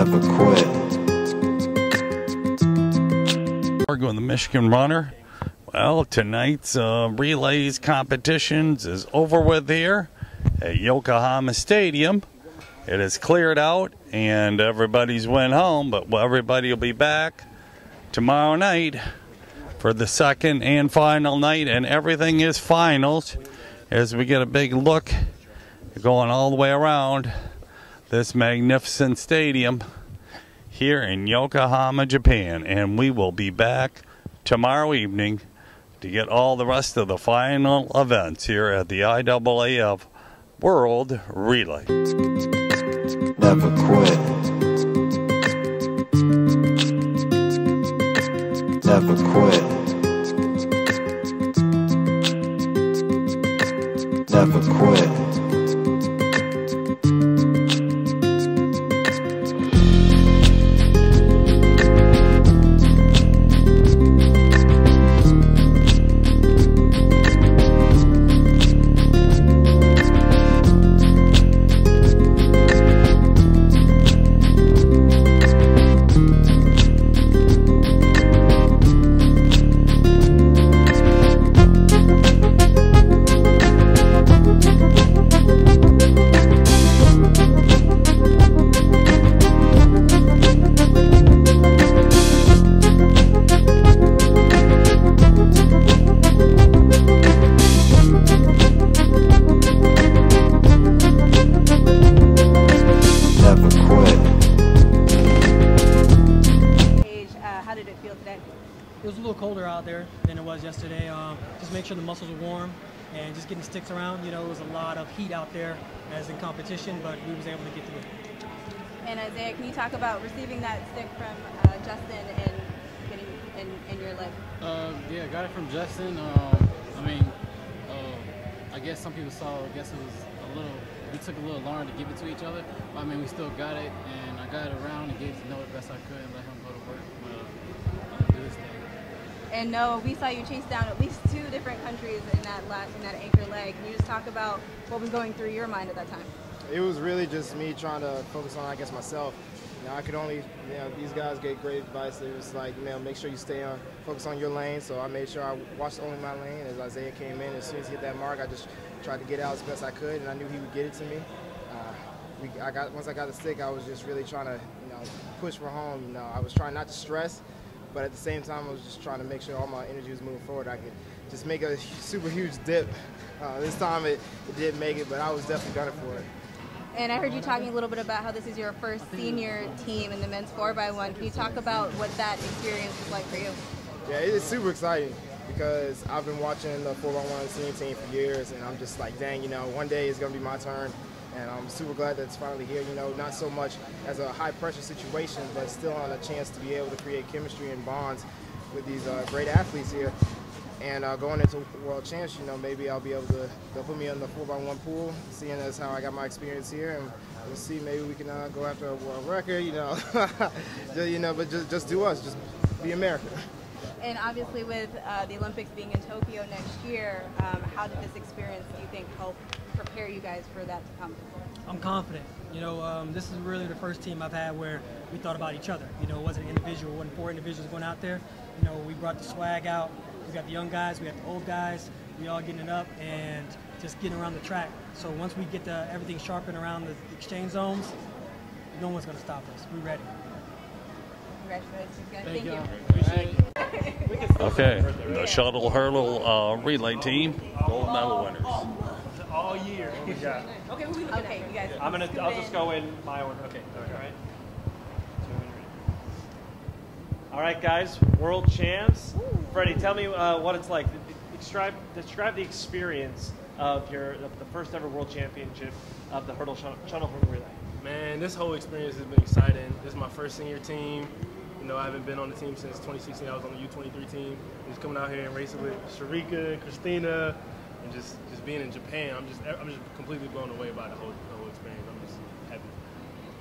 Never quit. Going the Michigan Runner. Well, tonight's uh, relays competitions is over with here at Yokohama Stadium. It is cleared out and everybody's went home, but everybody will be back tomorrow night for the second and final night, and everything is finals as we get a big look going all the way around this magnificent stadium here in Yokohama, Japan. And we will be back tomorrow evening to get all the rest of the final events here at the IAAF World Relay. Never quit. Never quit. There than it was yesterday. Um, just make sure the muscles are warm and just getting sticks around. You know, it was a lot of heat out there as in competition, but we was able to get through it. And Isaiah, can you talk about receiving that stick from uh, Justin and getting in, in your leg? Uh, yeah, I got it from Justin. Um, I mean, uh, I guess some people saw. I guess it was a little. We took a little longer to give it to each other. But, I mean, we still got it, and I got it around and gave it to Noah the best I could, and let him go to work, And Noah, we saw you chase down at least two different countries in that last in that anchor leg. Can you just talk about what was going through your mind at that time? it was really just me trying to focus on, I guess, myself. You know, I could only, you know, these guys gave great advice. It was like, you know, make sure you stay on, focus on your lane. So I made sure I watched only my lane. As Isaiah came in, as soon as he hit that mark, I just tried to get out as best I could, and I knew he would get it to me. Uh, we, I got once I got the stick, I was just really trying to, you know, push for home. You know, I was trying not to stress, but at the same time, I was just trying to make sure all my energy was moving forward. I could just make a super huge dip. Uh, this time it, it did make it, but I was definitely gunning for it. And I heard you talking a little bit about how this is your first senior team in the men's 4x1. Can you talk about what that experience was like for you? Yeah, it's super exciting because I've been watching the 4x1 senior team for years, and I'm just like, dang, you know, one day it's going to be my turn. And I'm super glad that it's finally here, you know, not so much as a high pressure situation, but still on a chance to be able to create chemistry and bonds with these uh, great athletes here. And uh, going into World Champs, you know, maybe I'll be able to, they'll put me in the 4x1 pool, seeing as how I got my experience here. And we'll see, maybe we can uh, go after a world record, you know. You know, but just, just do us, just be America. And obviously, with uh, the Olympics being in Tokyo next year, um, how did this experience, do you think, help prepare you guys for that to come? I'm confident. You know, um, this is really the first team I've had where we thought about each other. You know, it wasn't individual, it wasn't four individuals going out there. You know, we brought the swag out. We got the young guys, we got the old guys. We all getting it up and just getting around the track. So once we get the, everything sharpened around the exchange zones, no one's going to stop us. We're ready. Congratulations, guys. Thank, y'all. you. Okay, the shuttle hurdle uh, relay team, gold medal winners. All year. Yeah. Okay, okay, you guys. I'm gonna. I'll just go in my order. Okay. All right. All right, guys. World champs. Freddie, tell me uh, what it's like. Describe describe the experience of your of the first ever world championship of the hurdle shuttle, shuttle hurdle relay. Man, this whole experience has been exciting. This is my first senior team. You know, I haven't been on the team since 2016. I was on the U23 team. Just coming out here and racing with Sharika and Christina, and just just being in Japan. I'm just I'm just completely blown away by the whole the whole experience. I'm just happy.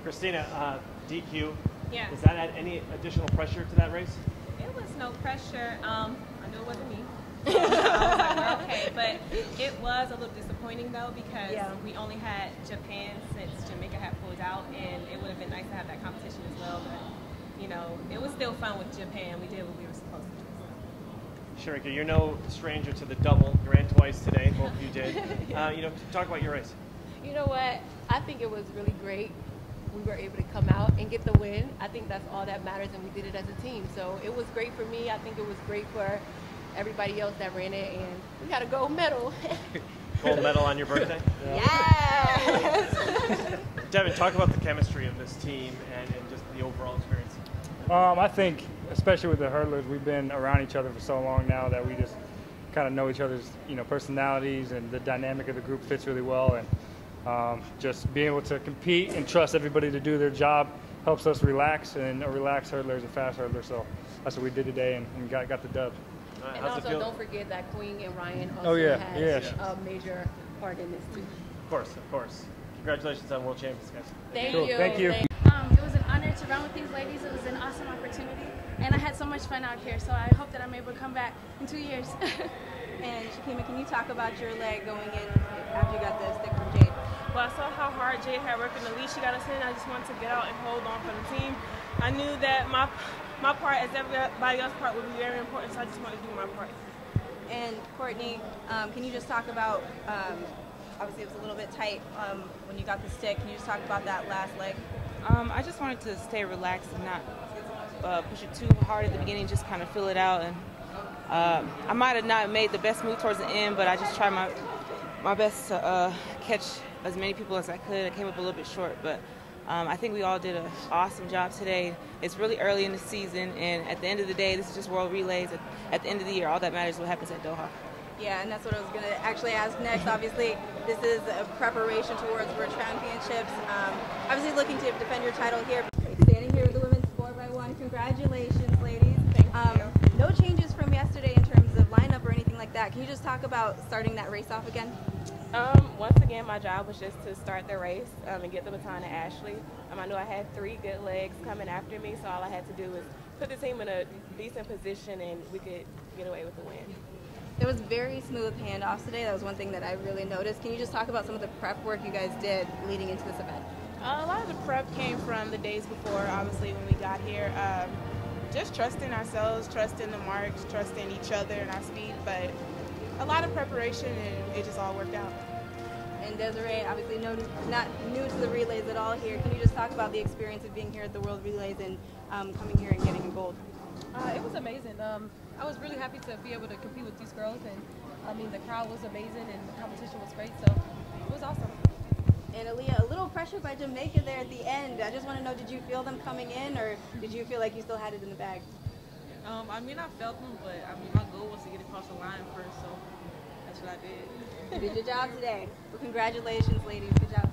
Christina, uh, DQ. Yeah. Does that add any additional pressure to that race? It was no pressure. Um, I knew it wasn't me. I was like, okay, but it was a little disappointing though because Yeah. we only had Japan since Jamaica had pulled out, and it would have been nice to have that competition as well. But you know, it was still fun with Japan. We did what we were supposed to do. Sharika, you're no stranger to the double. You ran twice today. Both of you did. Uh, you know, talk about your race. You know what? I think it was really great. We were able to come out and get the win. I think that's all that matters, and we did it as a team. So it was great for me. I think it was great for everybody else that ran it, and we got a gold medal. Gold medal on your birthday. yes! Devon, talk about the chemistry of this team and, and just the overall experience. Um, I think, especially with the hurdlers, we've been around each other for so long now that we just kind of know each other's, you know, personalities and the dynamic of the group fits really well. And um, just being able to compete and trust everybody to do their job helps us relax. And a relaxed hurdler is a fast hurdler, so that's what we did today and, and got got the dub. Uh, and also, don't forget that Queen and Ryan also Oh, yeah, has yeah. a major part in this too. Of course, of course. Congratulations on World Champions, guys. Thank Cool. you. Thank you. Um, it was an honor to run with these ladies. It was an awesome opportunity, and I had so much fun out here. So I hope that I'm able to come back in two years. And Shakima, can you talk about your leg going in after you got the stick from Jade? Well, I saw how hard Jade had worked in the lead. She got us in. I just wanted to get out and hold on for the team. I knew that my my part, as everybody else's part, would be very important, so I just wanted to do my part. And Courtney, um, can you just talk about, um, obviously it was a little bit tight um, when you got the stick. Can you just talk about that last leg? Um, I just wanted to stay relaxed and not uh, push it too hard at the beginning, just kind of feel it out. And uh, I might have not made the best move towards the end, but I just tried my my best to uh, catch as many people as I could. I came up a little bit short, but um, I think we all did an awesome job today. It's really early in the season, and at the end of the day, this is just World Relays. At, at the end of the year, all that matters is what happens at Doha. Yeah, and that's what I was going to actually ask next. Obviously, this is a preparation towards World Championships. Um, obviously, looking to defend your title here. Standing here with the women's 4x1. Congratulations, ladies. Thank um, you. No changes from yesterday in terms of lineup or anything like that. Can you just talk about starting that race off again? Um, once again, my job was just to start the race um, and get the baton to Ashley. Um, I knew I had three good legs coming after me, so all I had to do was put the team in a decent position and we could get away with the win. There was very smooth handoffs today. That was one thing that I really noticed. Can you just talk about some of the prep work you guys did leading into this event? Uh, a lot of the prep came from the days before, obviously, when we got here. Um, just trusting ourselves, trusting the marks, trusting each other and our speed, but a lot of preparation and it just all worked out. And Desiree, obviously no, not new to the relays at all here. Can you just talk about the experience of being here at the World Relays and um, coming here and getting a gold? Uh, it was amazing. Um, I was really happy to be able to compete with these girls, and I mean the crowd was amazing and the competition was great, so it was awesome. And Aaliyah, a little pressure by Jamaica there at the end. I just want to know, did you feel them coming in, or did you feel like you still had it in the bag? Um, I mean, I felt them, but I mean, my goal was to get across the line first, so that's what I did. You did your job today. Well, congratulations, ladies. Good job.